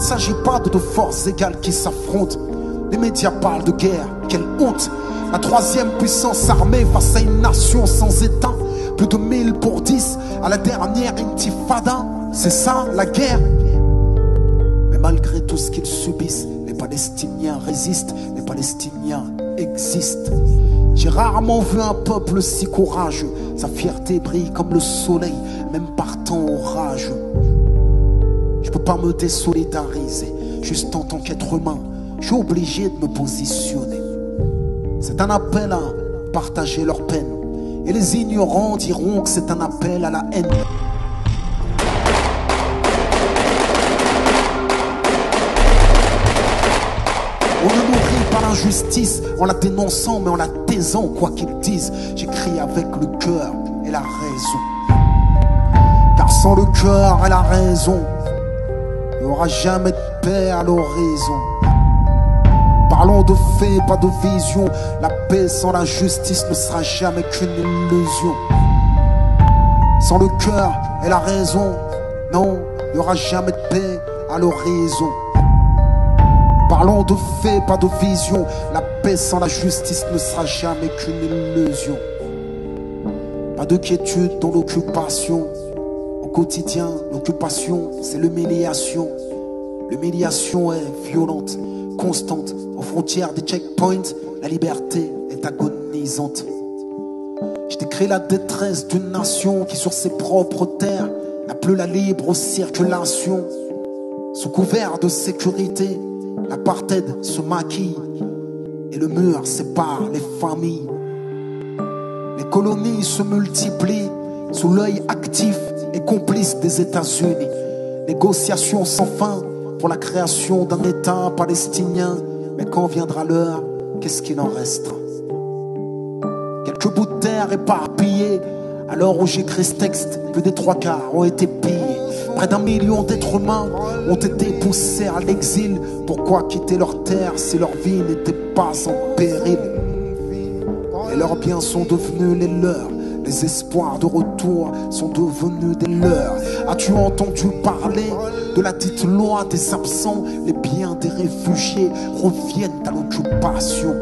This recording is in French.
s'agit pas de deux forces égales qui s'affrontent. Les médias parlent de guerre, quelle honte. La troisième puissance armée face à une nation sans état. Plus de 1000 pour 10 à la dernière intifada. C'est ça la guerre. Mais malgré tout ce qu'ils subissent, les Palestiniens résistent, les Palestiniens existent. J'ai rarement vu un peuple si courageux. Sa fierté brille comme le soleil, même partant au rage. Je peux pas me désolidariser, juste en tant qu'être humain. Je suis obligé de me positionner. C'est un appel à partager leur peine. Et les ignorants diront que c'est un appel à la haine. On ne nourrit pas l'injustice en la dénonçant, mais en la taisant, quoi qu'ils disent. J'écris avec le cœur et la raison. Car sans le cœur et la raison, il n'y aura jamais de paix à l'horizon. Parlons de faits, pas de vision. La paix sans la justice ne sera jamais qu'une illusion. Sans le cœur et la raison, non, il n'y aura jamais de paix à l'horizon. Parlons de faits, pas de vision. La paix sans la justice ne sera jamais qu'une illusion. Pas de quiétude dans l'occupation. Quotidien, l'occupation, c'est l'humiliation. L'humiliation est violente, constante. Aux frontières des checkpoints, la liberté est agonisante. Je décris la détresse d'une nation qui, sur ses propres terres, n'a plus la libre circulation. Sous couvert de sécurité, l'apartheid se maquille et le mur sépare les familles. Les colonies se multiplient sous l'œil actif et complice des États-Unis. Négociations sans fin pour la création d'un État palestinien. Mais quand viendra l'heure, qu'est-ce qu'il en restera Quelques bouts de terre éparpillés. Alors où j'écris ce texte, plus des trois quarts ont été pillés. Près d'un million d'êtres humains ont été poussés à l'exil. Pourquoi quitter leur terre si leur vie n'était pas en péril? Et leurs biens sont devenus les leurs. Les espoirs de retour sont devenus des leurs. As-tu entendu parler de la dite loi des absents? Les biens des réfugiés reviennent à l'occupation.